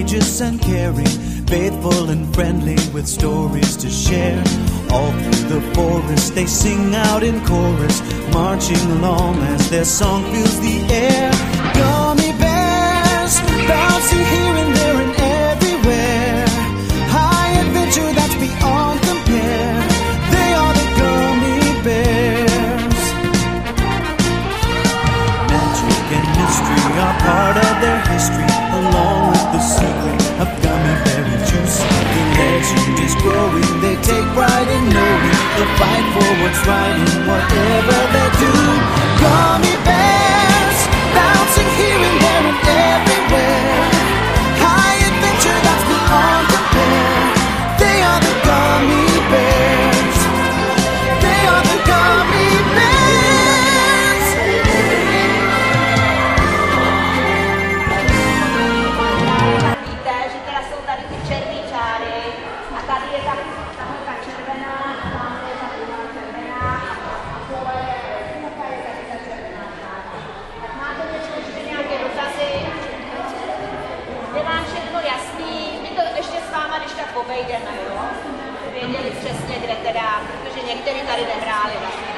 courageous and caring, faithful and friendly with stories to share. All through the forest they sing out in chorus, marching along as their song fills the air. Gummi Bears bouncing here and there and everywhere. High adventure that's beyond compare. They are the Gummi Bears. Magic and mystery are part of their history, what's right in whatever they obejdeme, jo? Věděli přesně, kde teda, protože někteří tady nehráli vlastně.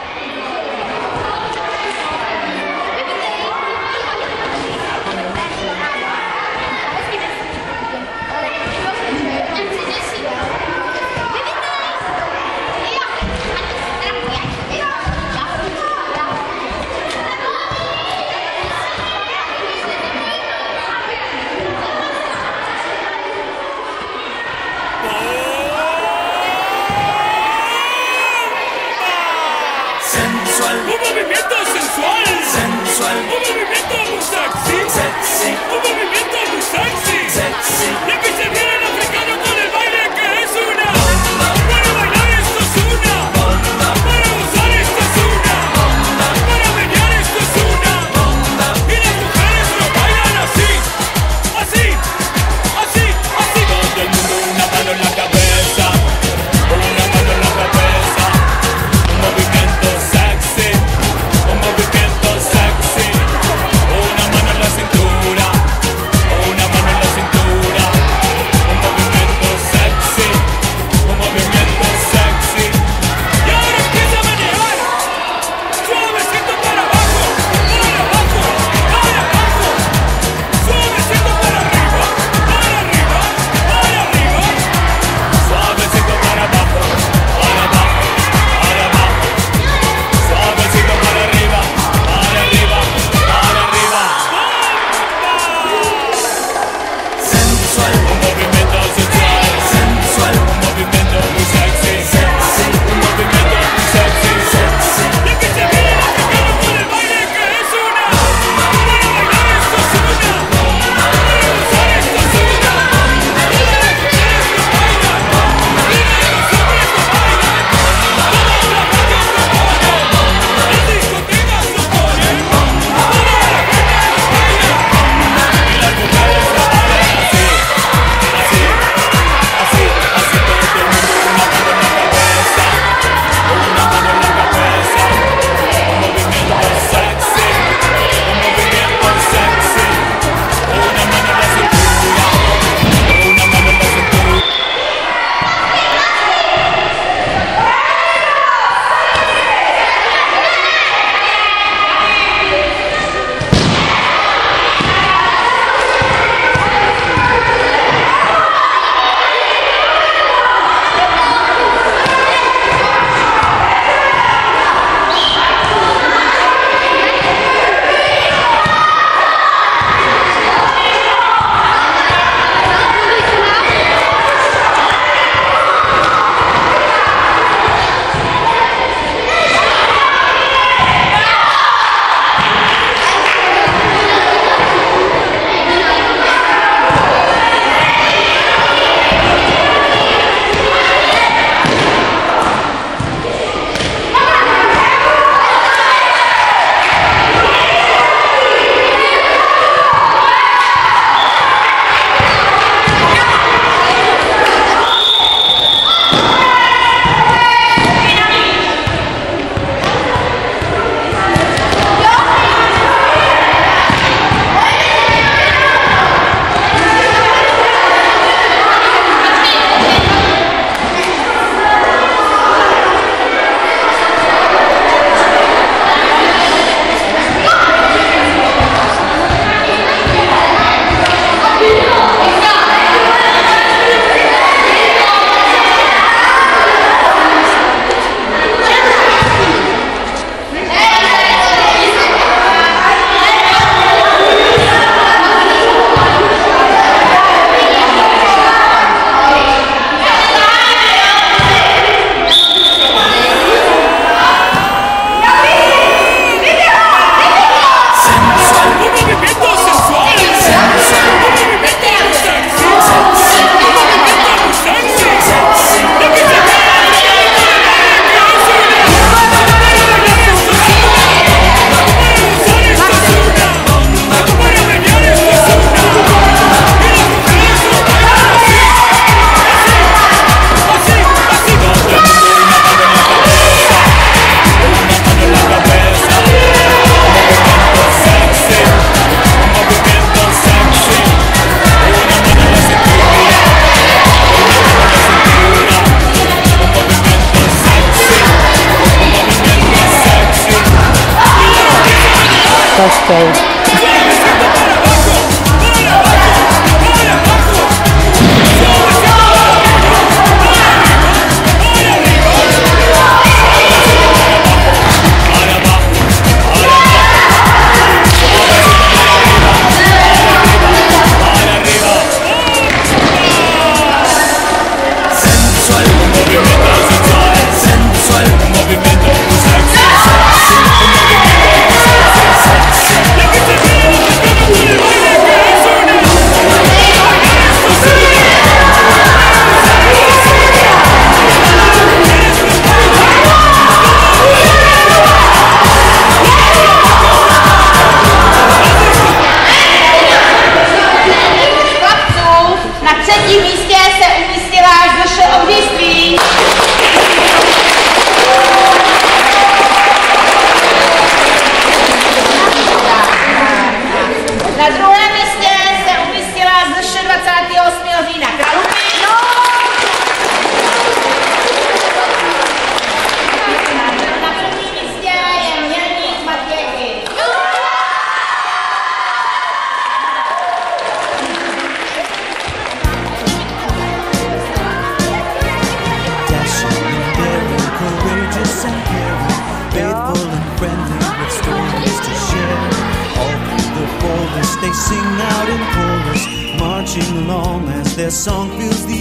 touchdown. Their song fills the.